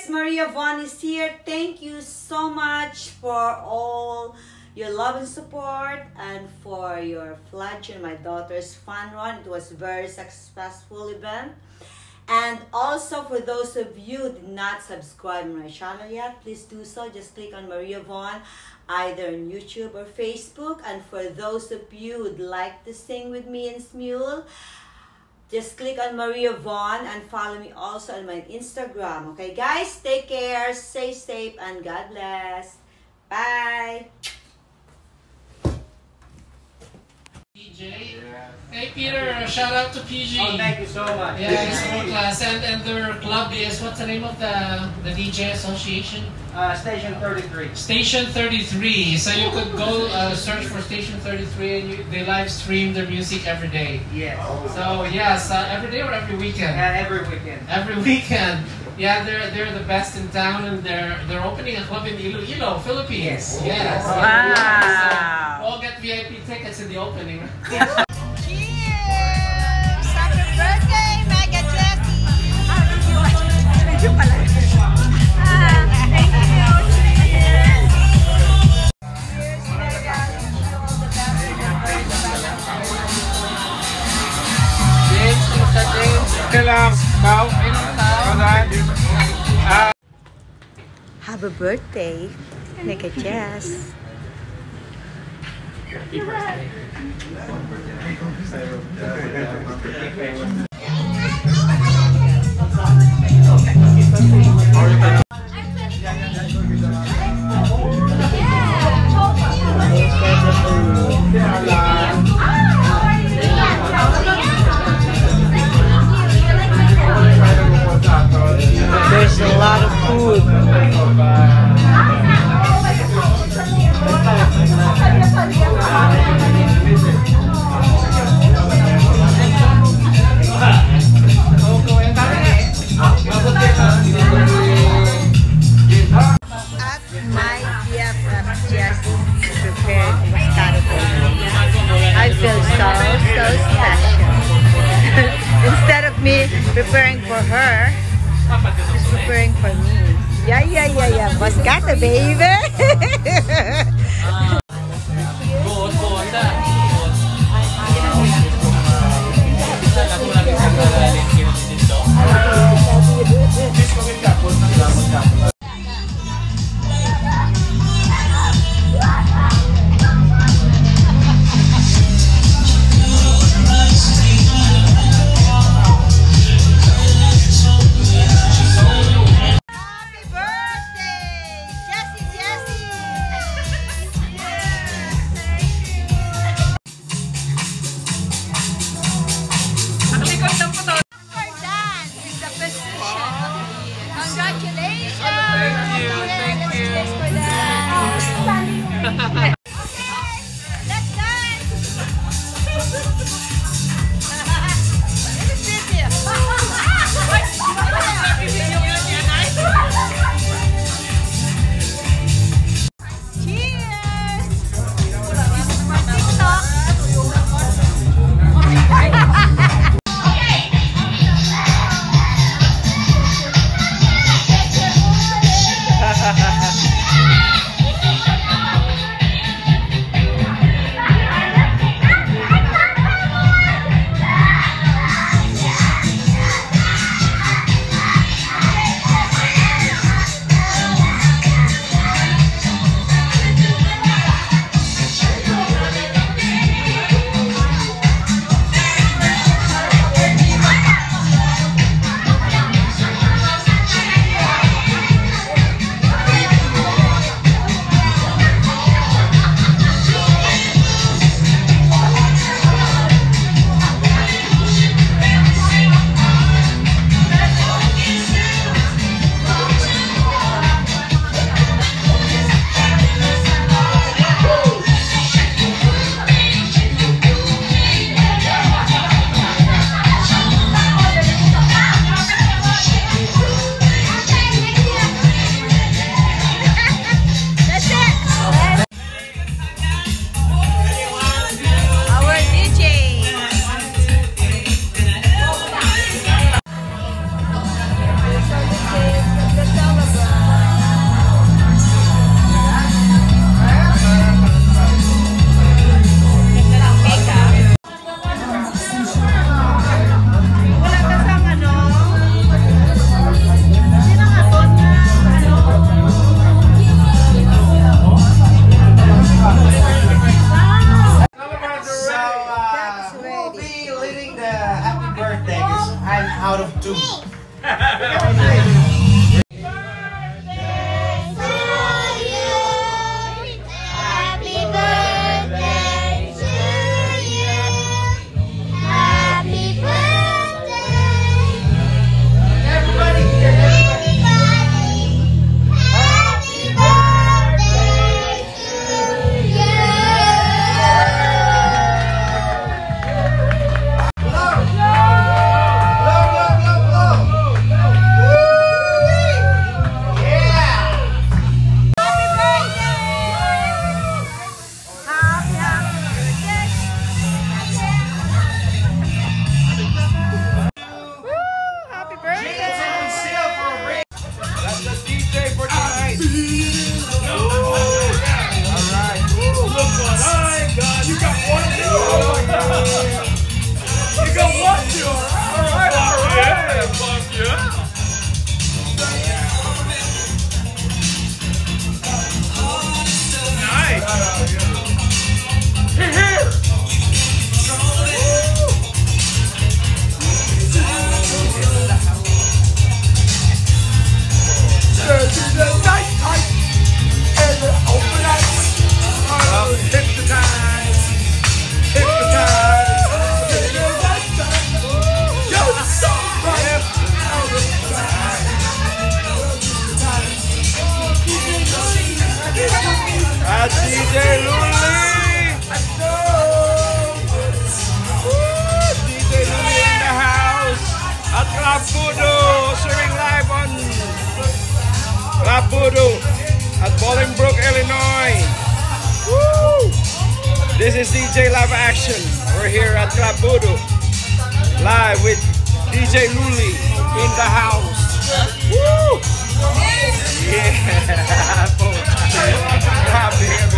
guys, Maria Vaughn is here. Thank you so much for all your love and support and for your Fledge and my daughter's fun run. It was very successful event. And also for those of you who did not subscribe to my channel yet, please do so. Just click on Maria Vaughn either on YouTube or Facebook. And for those of you who would like to sing with me in Smule, just click on Maria Vaughn and follow me also on my Instagram. Okay, guys, take care, stay safe, and God bless. Bye. PJ. Hey Peter, shout out to PG. Oh, thank you so much. Yeah, it's world class. And, and their club is, what's the name of the, the DJ association? Uh, Station 33. Station 33. So you could go uh, search for Station 33 and you, they live stream their music every day. Yes. So yes, uh, every day or every weekend? And every weekend. Every weekend. Yeah, they're they're the best in town, and they're they're opening a club in Iloilo, Philippines. Yes. Yes. Wow. So we'll get VIP tickets in the opening. Cheers! Happy birthday, Mega Jessy! Thank you pala. Ah, Happy birthday, Mega Jess. There's moscato I feel so, so special. Instead of me preparing for her, she's preparing for me. Yeah, yeah, yeah, yeah. Moscato, baby. Two. That's DJ Luli. Woo, DJ Luli in the house. At Club Voodoo, live on Voodoo at Bolingbrook, Illinois. Woo! This is DJ Live Action. We're here at Voodoo. Live with DJ Luli in the house. Yeah, I'll be here,